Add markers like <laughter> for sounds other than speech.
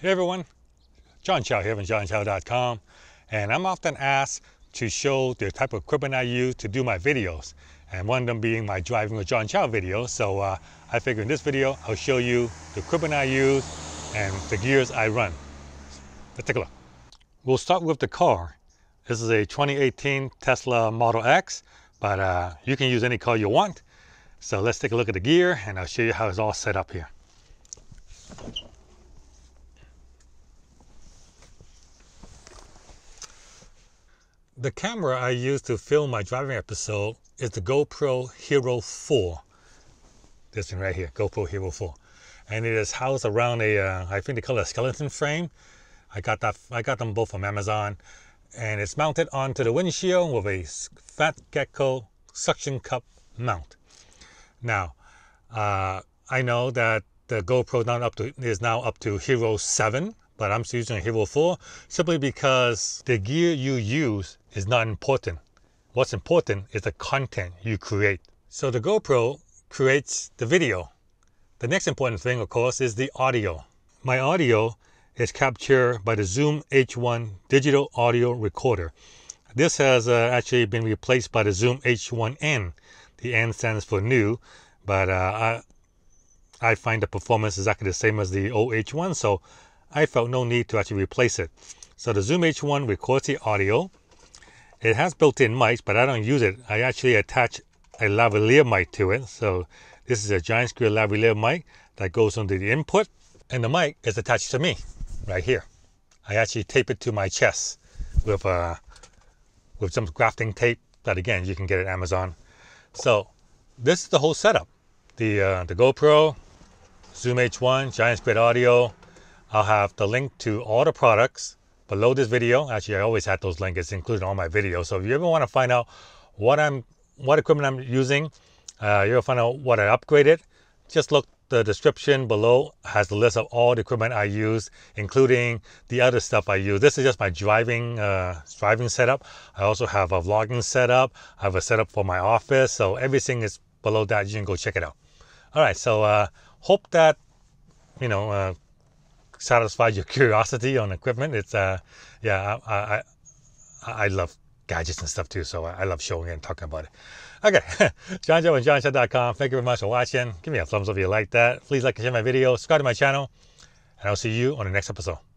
Hey everyone, John Chow here from johnchow.com and I'm often asked to show the type of equipment I use to do my videos and one of them being my driving with John Chow video. So uh, I figure in this video I'll show you the equipment I use and the gears I run. Let's take a look. We'll start with the car. This is a 2018 Tesla Model X, but uh, you can use any car you want. So let's take a look at the gear and I'll show you how it's all set up here. The camera I use to film my driving episode is the GoPro Hero 4. This one right here, GoPro Hero 4. And it is housed around a, uh, I think they call it a skeleton frame. I got that, I got them both from Amazon. And it's mounted onto the windshield with a Fat Gecko suction cup mount. Now, uh, I know that the GoPro now up to, is now up to Hero 7 but I'm using a Hero 4 simply because the gear you use is not important. What's important is the content you create. So the GoPro creates the video. The next important thing, of course, is the audio. My audio is captured by the Zoom H1 digital audio recorder. This has uh, actually been replaced by the Zoom H1N. The N stands for new, but uh, I, I find the performance exactly the same as the old H1, so I felt no need to actually replace it. So the Zoom H1 records the audio. It has built-in mics, but I don't use it. I actually attach a lavalier mic to it. So this is a Giant Squid lavalier mic that goes under the input. And the mic is attached to me right here. I actually tape it to my chest with uh, with some grafting tape that again you can get at Amazon. So this is the whole setup. The uh, the GoPro, Zoom H1, Giant Squid audio, I'll have the link to all the products below this video. Actually, I always had those links. It's included in all my videos. So if you ever want to find out what I'm, what equipment I'm using, uh, you'll find out what I upgraded. Just look the description below has the list of all the equipment I use, including the other stuff I use. This is just my driving uh, driving setup. I also have a vlogging setup. I have a setup for my office. So everything is below that. You can go check it out. All right. So uh, hope that you know uh, satisfied your <laughs> curiosity on equipment. It's uh, yeah, I, I, I love gadgets and stuff too, so I love showing it and talking about it. Okay, <laughs> John Chow and JohnChow.com. Thank you very much for watching. Give me a thumbs up if you like that. Please like and share my video, subscribe to my channel, and I'll see you on the next episode.